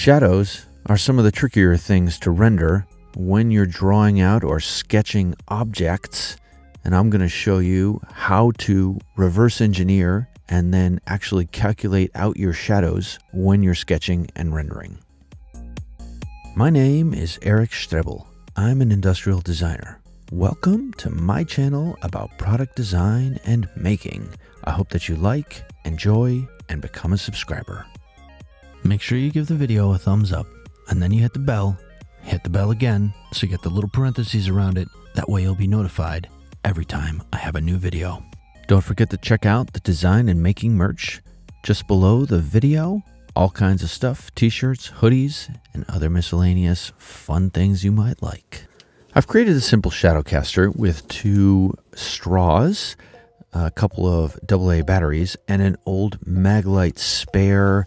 Shadows are some of the trickier things to render when you're drawing out or sketching objects. And I'm going to show you how to reverse engineer and then actually calculate out your shadows when you're sketching and rendering. My name is Eric Strebel. I'm an industrial designer. Welcome to my channel about product design and making. I hope that you like, enjoy, and become a subscriber. Make sure you give the video a thumbs up and then you hit the bell. Hit the bell again so you get the little parentheses around it. That way you'll be notified every time I have a new video. Don't forget to check out the design and making merch just below the video. All kinds of stuff, t-shirts, hoodies, and other miscellaneous fun things you might like. I've created a simple shadowcaster with two straws, a couple of AA batteries, and an old Maglite spare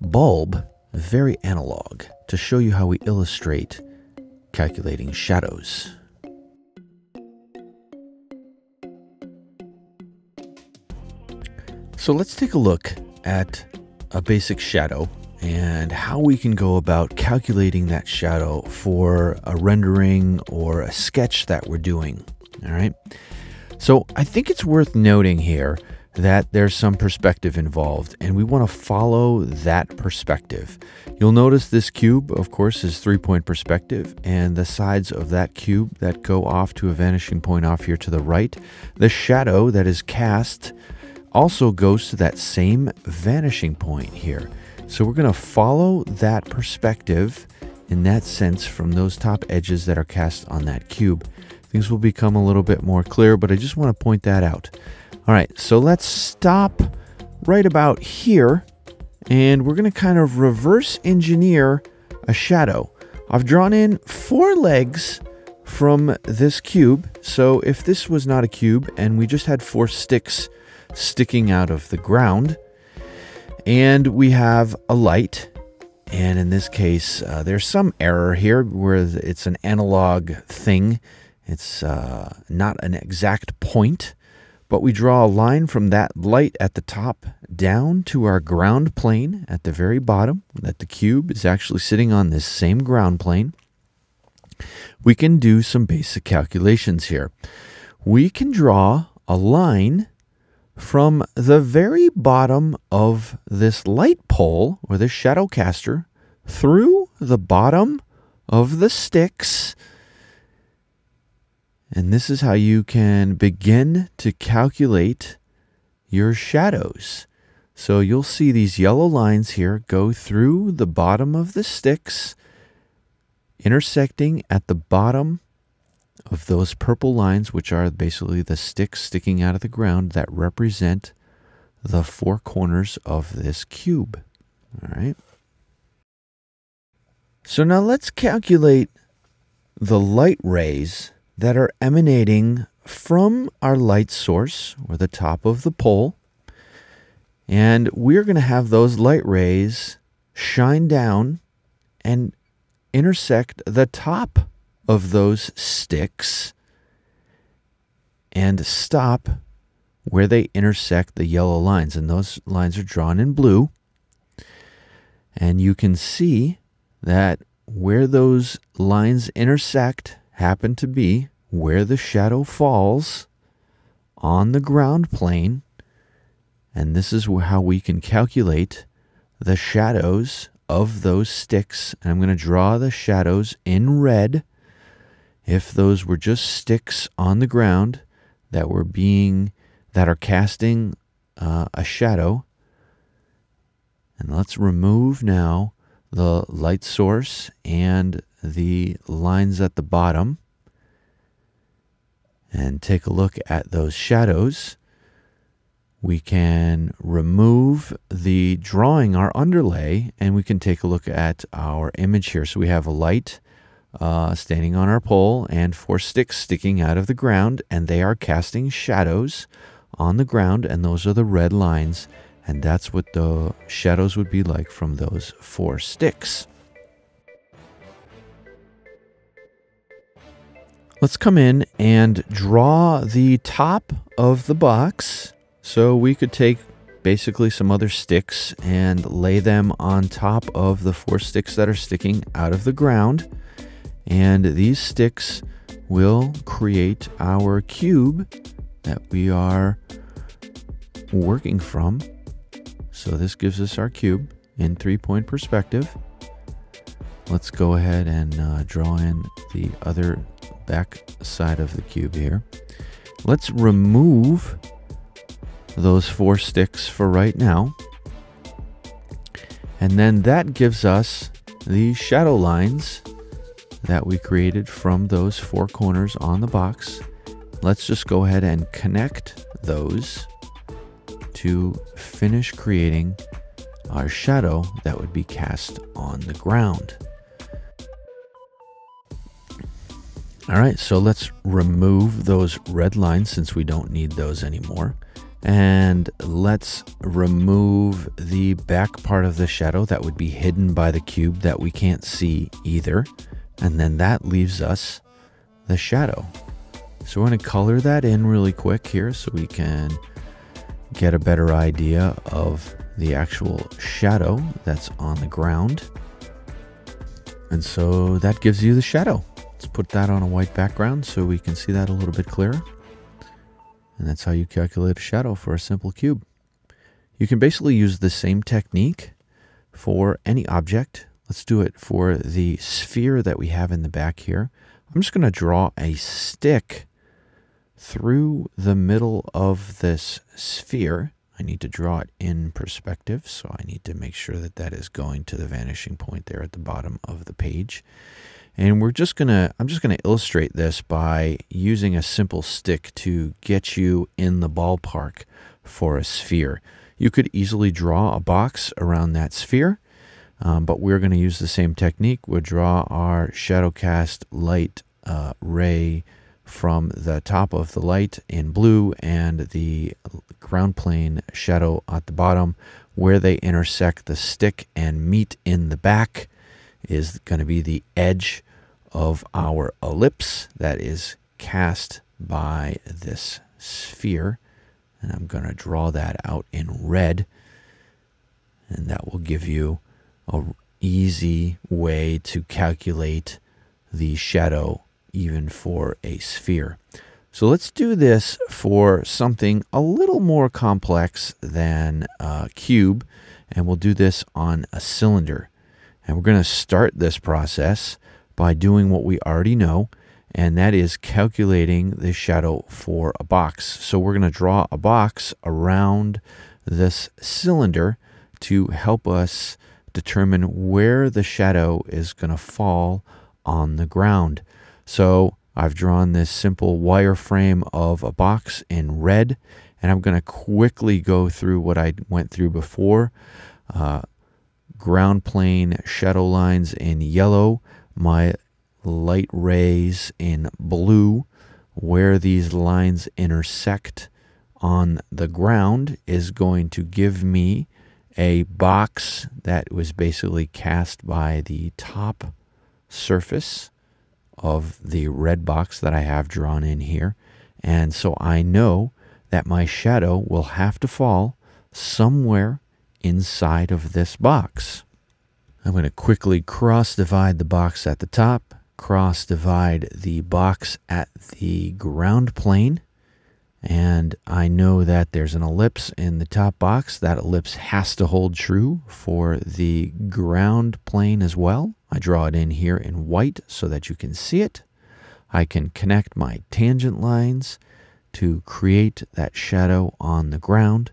bulb, very analog, to show you how we illustrate calculating shadows. So let's take a look at a basic shadow and how we can go about calculating that shadow for a rendering or a sketch that we're doing. All right. So I think it's worth noting here that there's some perspective involved, and we want to follow that perspective. You'll notice this cube, of course, is three point perspective, and the sides of that cube that go off to a vanishing point off here to the right, the shadow that is cast also goes to that same vanishing point here. So we're going to follow that perspective in that sense from those top edges that are cast on that cube. Things will become a little bit more clear, but I just want to point that out. All right, so let's stop right about here and we're going to kind of reverse engineer a shadow. I've drawn in four legs from this cube. So if this was not a cube and we just had four sticks sticking out of the ground, and we have a light, and in this case, uh, there's some error here where it's an analog thing. It's uh, not an exact point but we draw a line from that light at the top down to our ground plane at the very bottom, that the cube is actually sitting on this same ground plane. We can do some basic calculations here. We can draw a line from the very bottom of this light pole or this shadow caster through the bottom of the sticks and this is how you can begin to calculate your shadows. So you'll see these yellow lines here go through the bottom of the sticks, intersecting at the bottom of those purple lines, which are basically the sticks sticking out of the ground that represent the four corners of this cube. All right. So now let's calculate the light rays that are emanating from our light source or the top of the pole. And we're going to have those light rays shine down and intersect the top of those sticks and stop where they intersect the yellow lines. And those lines are drawn in blue. And you can see that where those lines intersect happen to be where the shadow falls on the ground plane. And this is how we can calculate the shadows of those sticks. And I'm going to draw the shadows in red. If those were just sticks on the ground that were being, that are casting uh, a shadow. And let's remove now the light source and the lines at the bottom and take a look at those shadows. We can remove the drawing, our underlay, and we can take a look at our image here. So we have a light uh, standing on our pole and four sticks sticking out of the ground, and they are casting shadows on the ground, and those are the red lines. And that's what the shadows would be like from those four sticks. Let's come in and draw the top of the box. So we could take basically some other sticks and lay them on top of the four sticks that are sticking out of the ground. And these sticks will create our cube that we are working from. So this gives us our cube in three-point perspective. Let's go ahead and uh, draw in the other back side of the cube here. Let's remove those four sticks for right now. And then that gives us the shadow lines that we created from those four corners on the box. Let's just go ahead and connect those to finish creating our shadow that would be cast on the ground. All right, so let's remove those red lines since we don't need those anymore. And let's remove the back part of the shadow that would be hidden by the cube that we can't see either. And then that leaves us the shadow. So we're to color that in really quick here so we can get a better idea of the actual shadow that's on the ground. And so that gives you the shadow. Let's put that on a white background so we can see that a little bit clearer. And that's how you calculate a shadow for a simple cube. You can basically use the same technique for any object. Let's do it for the sphere that we have in the back here. I'm just going to draw a stick through the middle of this sphere. I need to draw it in perspective, so I need to make sure that that is going to the vanishing point there at the bottom of the page. And we're just gonna, I'm just gonna illustrate this by using a simple stick to get you in the ballpark for a sphere. You could easily draw a box around that sphere, um, but we're gonna use the same technique. We'll draw our shadow cast light uh, ray from the top of the light in blue and the ground plane shadow at the bottom where they intersect the stick and meet in the back is going to be the edge of our ellipse that is cast by this sphere and I'm going to draw that out in red and that will give you a easy way to calculate the shadow even for a sphere. So let's do this for something a little more complex than a cube, and we'll do this on a cylinder. And we're going to start this process by doing what we already know, and that is calculating the shadow for a box. So we're going to draw a box around this cylinder to help us determine where the shadow is going to fall on the ground. So I've drawn this simple wireframe of a box in red, and I'm going to quickly go through what I went through before. Uh, ground plane shadow lines in yellow, my light rays in blue. Where these lines intersect on the ground is going to give me a box that was basically cast by the top surface of the red box that I have drawn in here. And so I know that my shadow will have to fall somewhere inside of this box. I'm going to quickly cross divide the box at the top, cross divide the box at the ground plane, and I know that there's an ellipse in the top box. That ellipse has to hold true for the ground plane as well. I draw it in here in white so that you can see it. I can connect my tangent lines to create that shadow on the ground.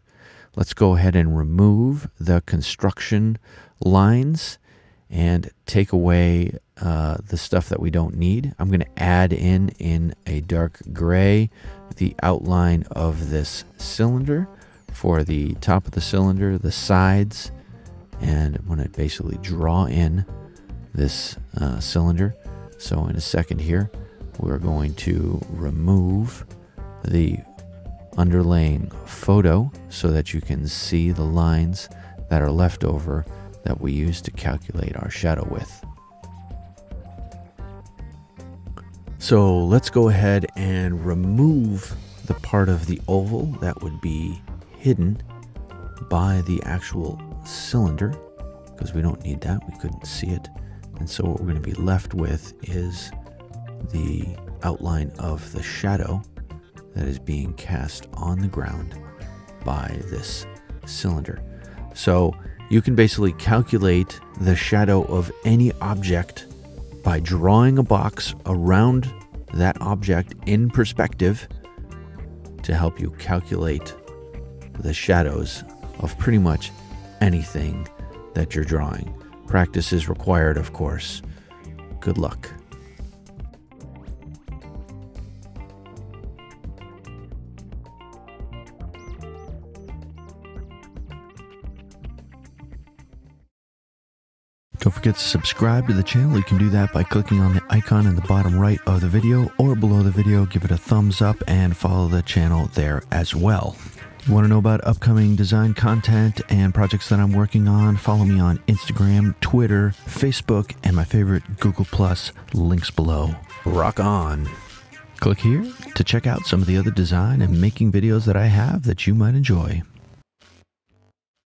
Let's go ahead and remove the construction lines and take away uh, the stuff that we don't need. I'm going to add in in a dark gray the outline of this cylinder for the top of the cylinder, the sides, and I'm going to basically draw in this uh, cylinder. So in a second here, we're going to remove the underlaying photo so that you can see the lines that are left over that we use to calculate our shadow width. So let's go ahead and remove the part of the oval that would be hidden by the actual cylinder because we don't need that. We couldn't see it. And so what we're going to be left with is the outline of the shadow that is being cast on the ground by this cylinder. So you can basically calculate the shadow of any object by drawing a box around that object in perspective to help you calculate the shadows of pretty much anything that you're drawing. Practice is required, of course. Good luck. Don't forget to subscribe to the channel. You can do that by clicking on the icon in the bottom right of the video or below the video. Give it a thumbs up and follow the channel there as well. You want to know about upcoming design content and projects that I'm working on? Follow me on Instagram, Twitter, Facebook, and my favorite Google Plus links below. Rock on. Click here to check out some of the other design and making videos that I have that you might enjoy.